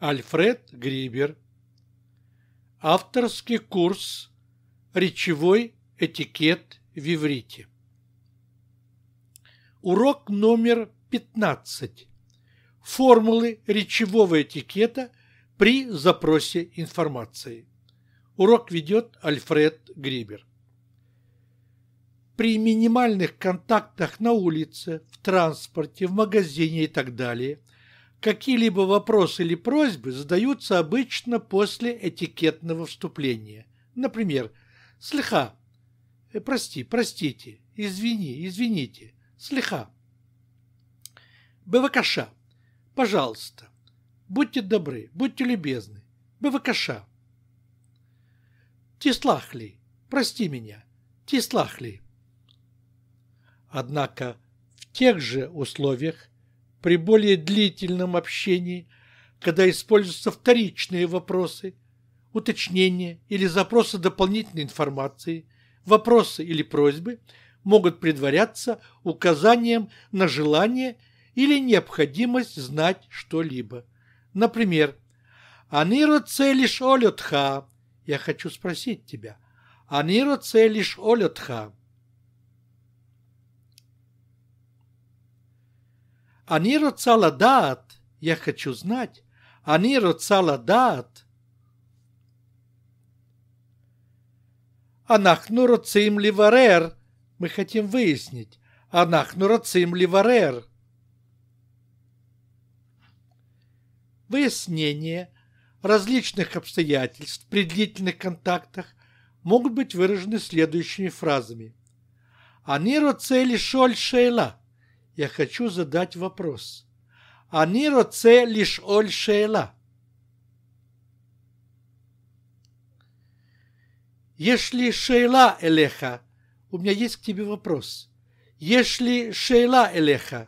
Альфред Грибер. Авторский курс «Речевой этикет в иврите». Урок номер 15. Формулы речевого этикета при запросе информации. Урок ведет Альфред Грибер. При минимальных контактах на улице, в транспорте, в магазине и так далее какие-либо вопросы или просьбы задаются обычно после этикетного вступления. Например, «Слыха», э, «Прости, простите», «Извини, извините», «Слыха». «Бевакаша», «Пожалуйста», «Будьте добры», «Будьте любезны», «Бевакаша». «Тислахли», «Прости меня», «Тислахли». Однако в тех же условиях, при более длительном общении, когда используются вторичные вопросы, уточнения или запросы дополнительной информации, вопросы или просьбы могут предваряться указанием на желание или необходимость знать что-либо. Например, «Аниро целишь олютха» – «Я хочу спросить тебя». «Аниро целишь олютха» אני רוצה לדעת, я хочу знать, אני רוצה לדעת. אנחנו רוצים לברר, мы хотим выяснить, אנחנו רוצים לברר. Выяснение различных обстоятельств при длительных контактах могут быть выражены следующими фразами. אני רוצה לשאול שאלה я хочу задать вопрос. אני רוצה לשאול שאלה. Если шейла элеха, у меня есть к тебе вопрос. Если шейла элеха,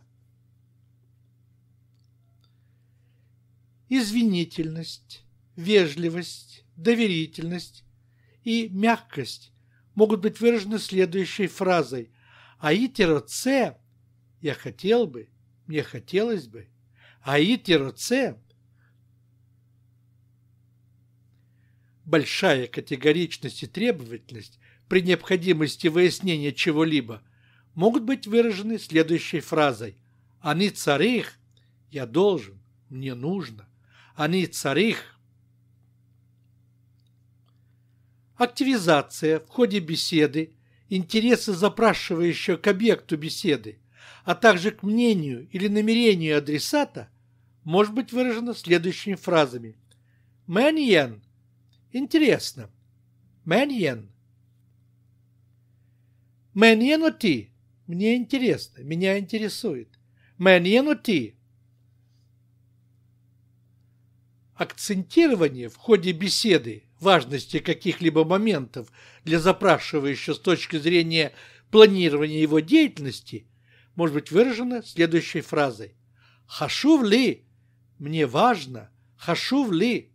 извинительность, вежливость, доверительность и мягкость могут быть выражены следующей фразой «Аитероце я хотел бы, мне хотелось бы. Аид Роце большая категоричность и требовательность при необходимости выяснения чего-либо могут быть выражены следующей фразой «Они царих» – «Я должен», «Мне нужно», «Они царих» Активизация в ходе беседы интереса запрашивающего к объекту беседы а также к мнению или намерению адресата, может быть выражено следующими фразами. Мэньен – интересно. Мэньен. Мэньен ти – мне интересно, меня интересует. Мэньен ти. Акцентирование в ходе беседы важности каких-либо моментов для запрашивающего с точки зрения планирования его деятельности – может быть выражено следующей фразой. Хашув ли? Мне важно. Хашув ли?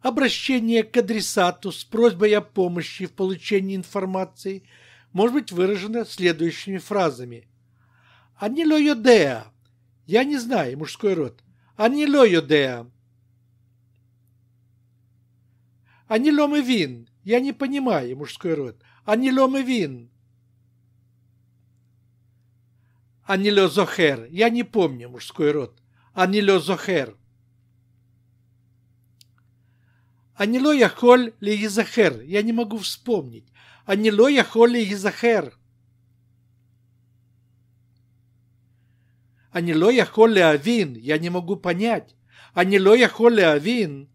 Обращение к адресату с просьбой о помощи в получении информации может быть выражено следующими фразами. Они ло йодеа. Я не знаю мужской род. Они ло йодеа. Они ло вин. Я не понимаю мужской род. Они ло вин. Анило Зохер. Я не помню мужской род. Анило Зохер. Анило Яхоль ли Езахер. Я не могу вспомнить. Анило Яхоль ли Езахер. Анило Яхоль ли Авин. Я не могу понять. Анило Яхоль ли Авин.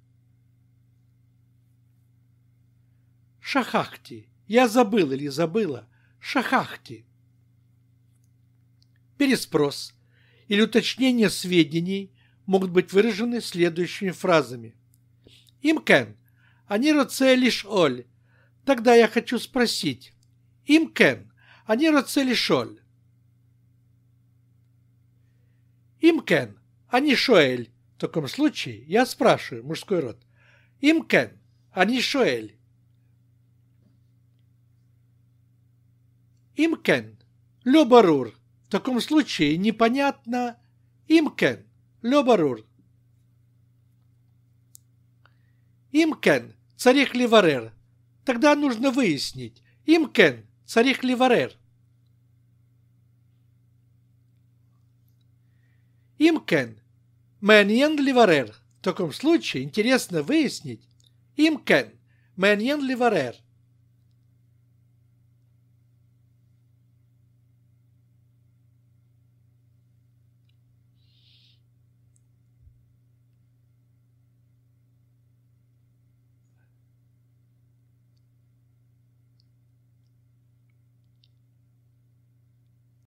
Шахахти. Я забыл или забыла. Шахахти переспрос или уточнение сведений могут быть выражены следующими фразами. Имкен, они роце лишь оль. Тогда я хочу спросить. Имкен, они роце лишь оль. Имкен, они шоэль. В таком случае я спрашиваю мужской род. Имкен, они шоэль. Имкен, любарур. Таком случае непонятно имкен, ле барур. Имкен, царих ливарер. Тогда нужно выяснить. Имкен, царих ливарер. Имкен, мэньен ливарер. В таком случае интересно выяснить. Имкен, мэньен ливарер.